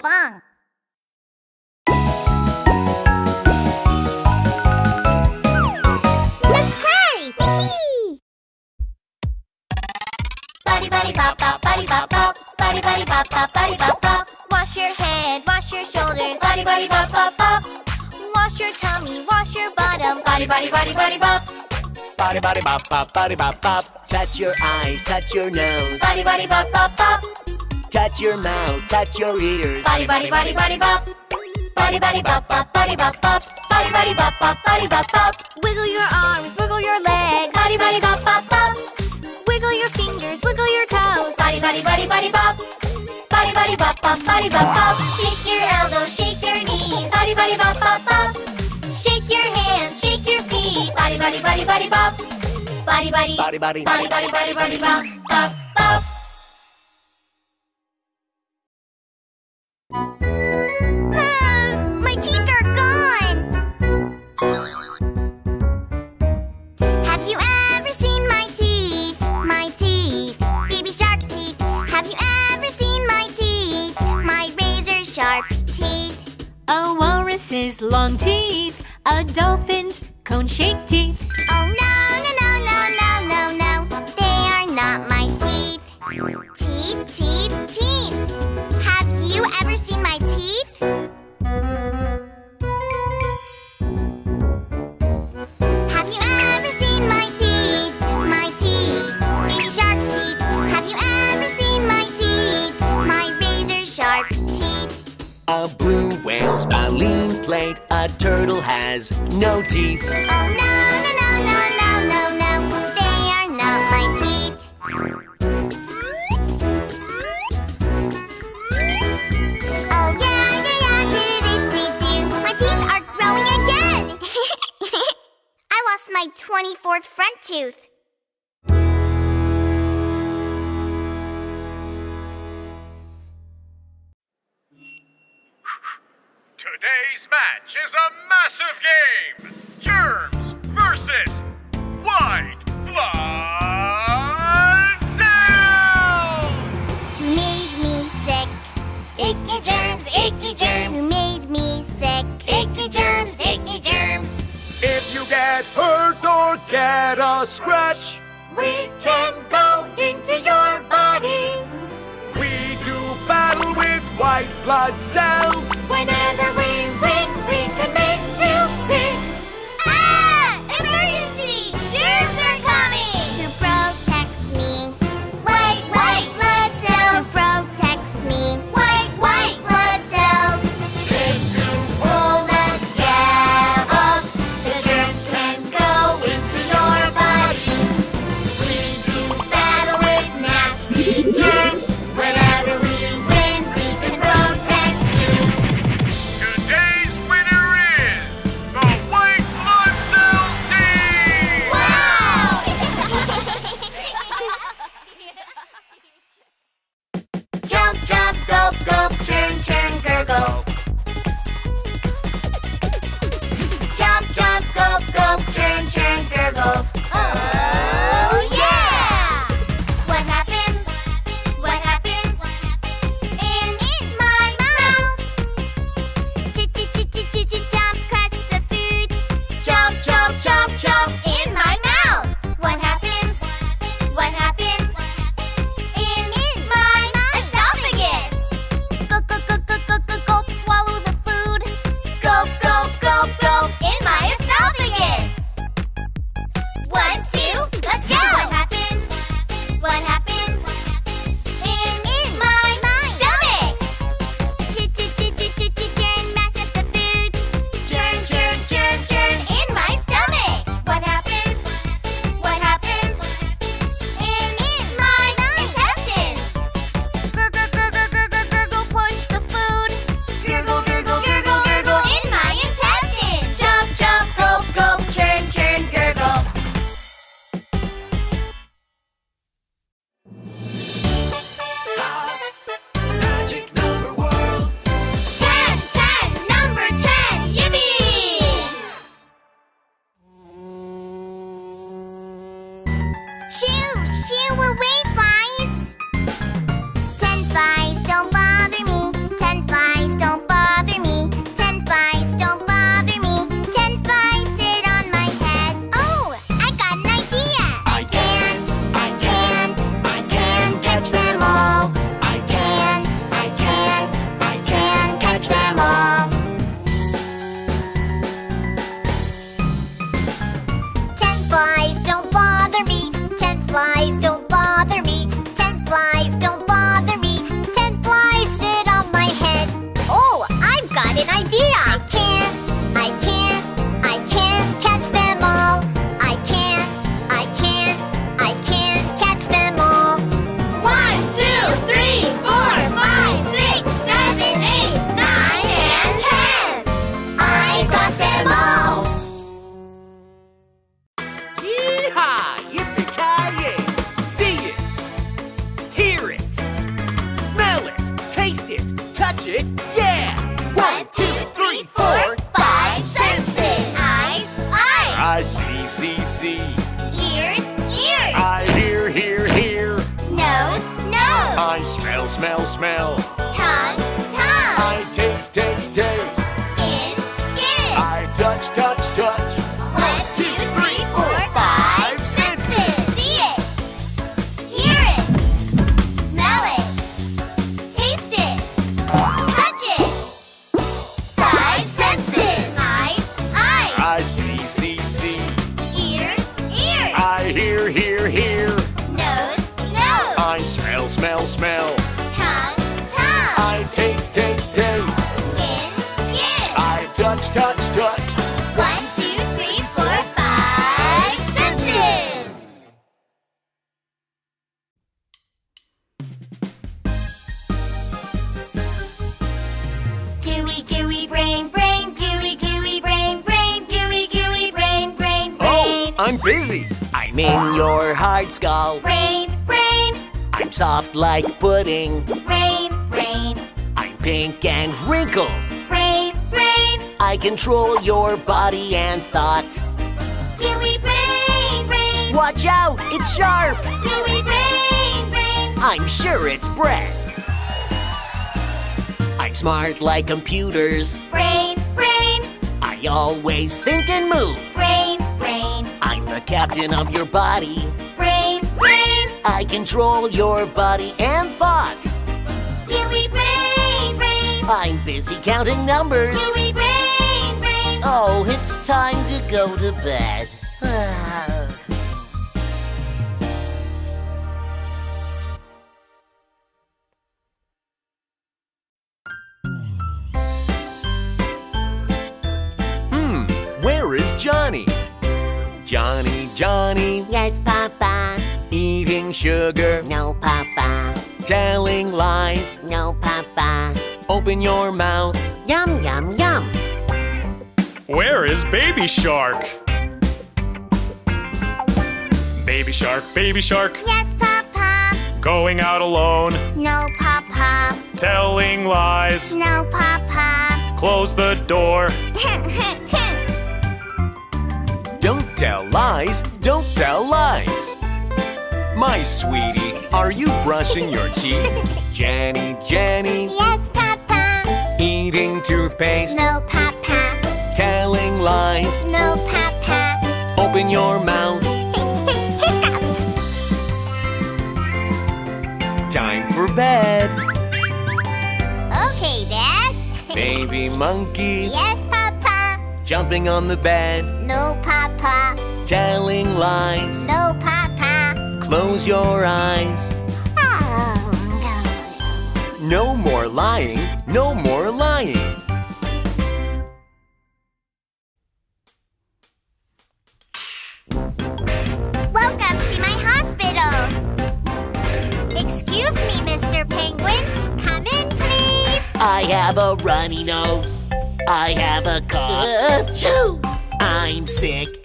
棒！Let's play! Buddy, buddy, bop, bop, buddy, bop, bop. Buddy, buddy, bop, bop, buddy, bop, bop. Wash your head, wash your shoulders. Buddy, buddy, bop, bop, bop. Wash your tummy, wash your bottom. Buddy, buddy, buddy, buddy, bop. Body, body, bop, bop, body, bop, bop. Touch your eyes, touch your nose. Buddy, buddy, bop, bop, bop. Touch your mouth, touch your ears. Buddy, buddy, buddy, buddy, bop. Buddy, buddy, bop, bop, buddy, bop, bop. Buddy, buddy, bop, bop, buddy, bop, bop. Wiggle your arms, wiggle your legs. Buddy, buddy, bop, bop, bop. Wiggle your fingers, wiggle your toes. Buddy, buddy, buddy, buddy, bop. Buddy, buddy, bop, bop, buddy, bop, bop. Shake your elbows, shake your knees. Buddy, buddy, bop, bop, bop. Shake your hands, shake your feet. Buddy, buddy, buddy, buddy, bop. Buddy, buddy, Body, body. buddy, buddy, buddy, buddy, bop, bop, bop. My teeth are gone! Have you ever seen my teeth? My teeth, baby shark's teeth. Have you ever seen my teeth? My razor sharp teeth. A walrus's long teeth, a dolphin's cone-shaped teeth. Oh no, no, no, no, no, no, no. They are not my teeth. Teeth, teeth, teeth. Have you ever seen my teeth? Have you ever seen my teeth? My teeth, baby shark's teeth. Have you ever seen my teeth? My razor sharp teeth. A blue whale's baleen plate. A turtle has no teeth. Oh no, no, get a scratch, We can go into your body we do battle with white blood cells. whenever we now. Touch, touch, touch. One, two, three, four, five senses. See it. Hear it. Smell it. Taste it. Touch it. Five senses. Eyes, eyes. I see, see, see. Ears, ears. I hear, hear, hear. Nose, nose. I smell, smell, smell. Tongue, tongue. I taste, taste, taste. Skin, skin. I touch, touch, touch. I'm busy. I'm in your hard skull. Rain, rain. I'm soft like pudding. Rain, rain. I'm pink and wrinkled. Rain, rain. I control your body and thoughts. gooey, brain, brain, Watch out, it's sharp. gooey, brain, brain. I'm sure it's bread. I'm smart like computers. Brain, brain, I always think and move. brain, brain, I'm the captain of your body. brain, brain, I control your body and thoughts. gooey, brain, brain, I'm busy counting numbers. gooey, brain, brain. Oh, it's time to go to bed. hmm, where is Johnny? Johnny, Johnny, Yes, Papa. eating sugar, No, Papa. telling lies. No, Papa. Open your mouth. Yum, yum, yum. Where is Baby Shark? Baby Shark, Baby Shark, Yes, Papa. going out alone, No, Papa. telling lies. No, Papa. Close the door. Tell lies, don't tell lies. My sweetie, are you brushing your teeth? Jenny, Jenny, yes, Papa. eating toothpaste, No, Papa. telling lies. No, Papa. Open your mouth, Hiccups. time for bed. Okay, Dad. Baby monkey, yes, Papa. jumping on the bed, No, Papa. Telling lies. No, Papa. Close your eyes. Oh, no. No more lying, no more lying. Welcome to my hospital. Excuse me, Mr. Penguin. Come in, please. I have a runny nose. I have a cough. Uh, Achoo! I'm sick.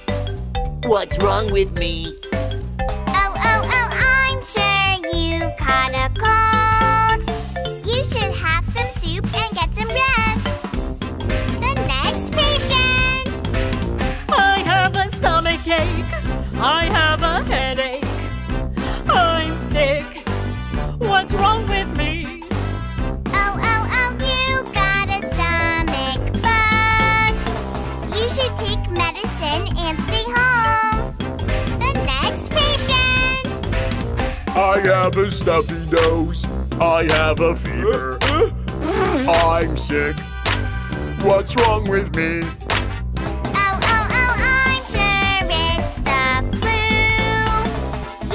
What's wrong with me? Oh, oh, oh, I'm sure you caught a cold. Have a stuffy nose. I have a fever. I'm sick. What's wrong with me? Oh, oh, oh, I'm sure it's the flu.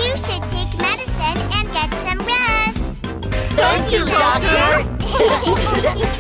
You should take medicine and get some rest. Thank you, doctor. Why,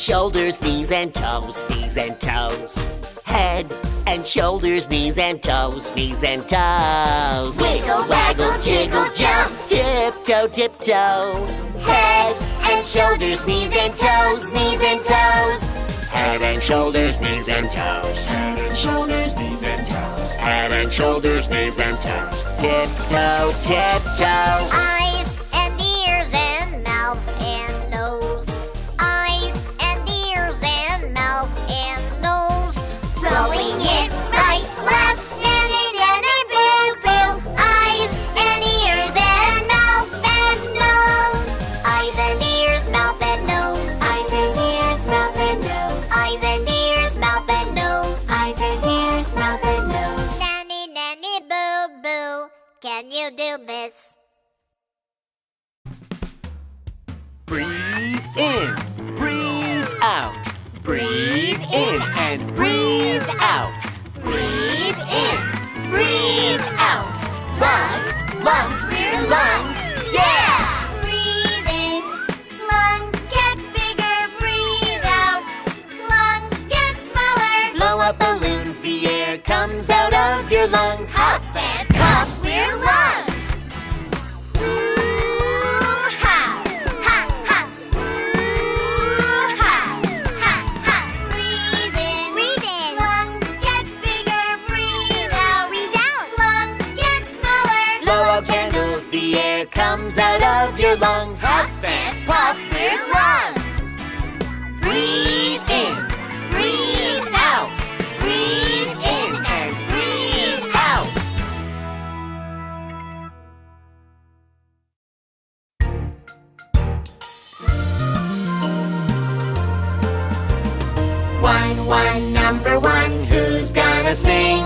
and shoulders, knees and toes, knees and toes. Head and shoulders, knees and toes, knees and toes. Wiggle, waggle, jiggle, jump. Tiptoe, tiptoe. Head and shoulders, knees and toes, knees and toes. Head and shoulders, knees and toes. Head and shoulders, knees and toes. Head and shoulders, knees and toes. Tiptoe, tiptoe. Do this? Breathe in, breathe out. Breathe in and breathe out. Breathe in, breathe out. Lungs, lungs, we're lungs. Yeah! Breathe in, lungs get bigger. Breathe out, lungs get smaller. Blow up balloons, the air comes out of your lungs. One, one, number one, who's gonna sing?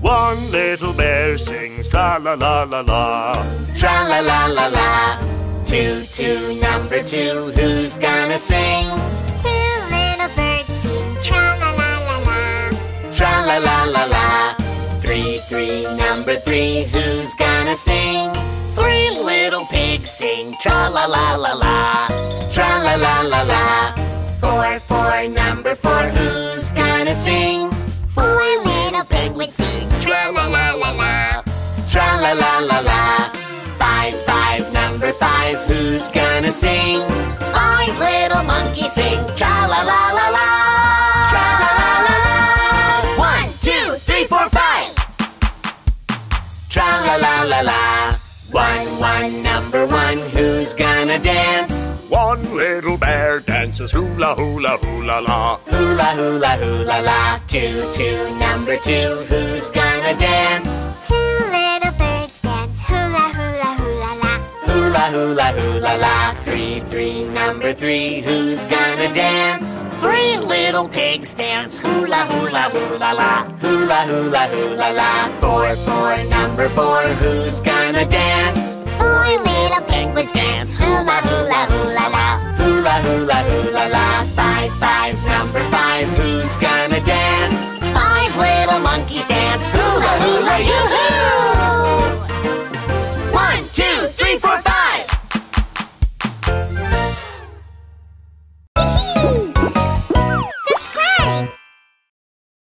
One little bear sings tra la la la la. Tra la la la la. Two, two, number two, who's gonna sing? Two little birds sing tra la la la la. Tra la la la la. Three, three, number three, who's gonna sing? Three little pigs sing tra la la la la. Tra la la la la. Four, four, number four, who's gonna sing? Four little penguins sing tra la la la la. Tra la la la la. Five, five, number five, who's gonna sing? Five little monkeys sing tra la la la la. Tra la la la la. One, two, three, four, five. Tra la la la la. One, one, number one, who's gonna dance? One little bear dances hula hula hula la. Hula hula hula la. Two, two, number two, who's gonna dance? Two little birds dance hula hula hula la. Hula hula hula la. Three, three, number three, who's gonna dance? Three little pigs dance hula hula hula la. Hula hula hula la. Four, four, number four, who's gonna wanna dance. Four little penguins dance. Hula, hula, hula, la. Hula, hula, hula, la. Five, five, number five. Who's gonna dance? Five little monkeys dance. Hula, hula, hula.